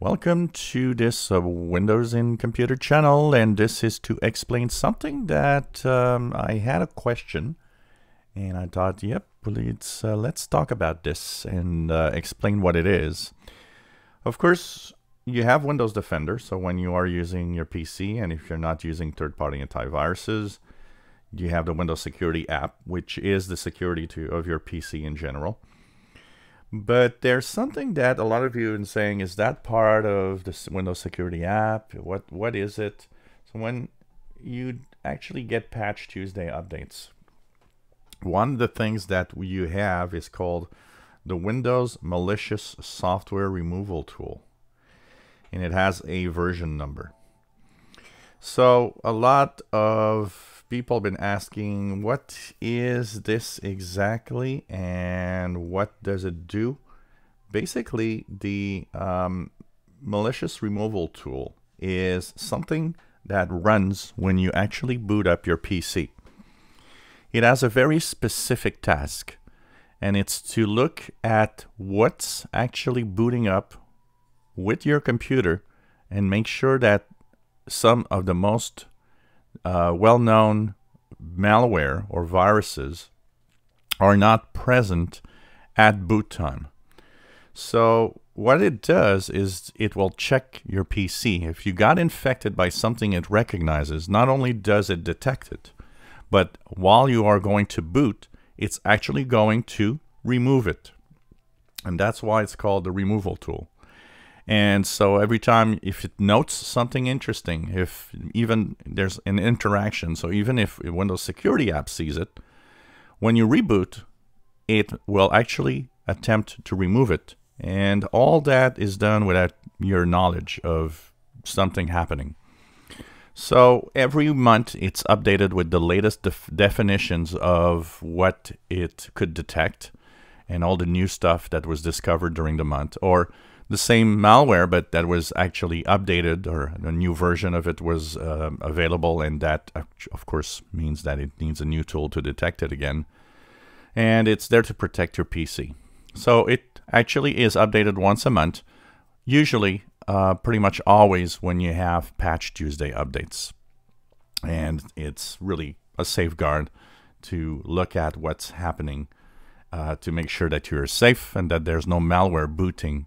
Welcome to this uh, Windows in Computer channel and this is to explain something that um, I had a question and I thought yep let's, uh, let's talk about this and uh, explain what it is. Of course you have Windows Defender so when you are using your PC and if you're not using third-party antiviruses you have the Windows Security app which is the security to, of your PC in general. But there's something that a lot of you are saying is that part of this Windows Security app? What what is it? So when you actually get Patch Tuesday updates, one of the things that you have is called the Windows Malicious Software Removal Tool, and it has a version number. So a lot of people have been asking what is this exactly and what does it do? Basically the um, malicious removal tool is something that runs when you actually boot up your PC it has a very specific task and it's to look at what's actually booting up with your computer and make sure that some of the most uh, well-known malware or viruses are not present at boot time. So what it does is it will check your PC. If you got infected by something it recognizes, not only does it detect it, but while you are going to boot, it's actually going to remove it. And that's why it's called the removal tool. And so every time if it notes something interesting, if even there's an interaction, so even if Windows Security app sees it, when you reboot, it will actually attempt to remove it. And all that is done without your knowledge of something happening. So every month it's updated with the latest def definitions of what it could detect and all the new stuff that was discovered during the month. Or the same malware, but that was actually updated or a new version of it was uh, available. And that, of course, means that it needs a new tool to detect it again. And it's there to protect your PC. So it actually is updated once a month, usually uh, pretty much always when you have Patch Tuesday updates. And it's really a safeguard to look at what's happening uh, to make sure that you're safe and that there's no malware booting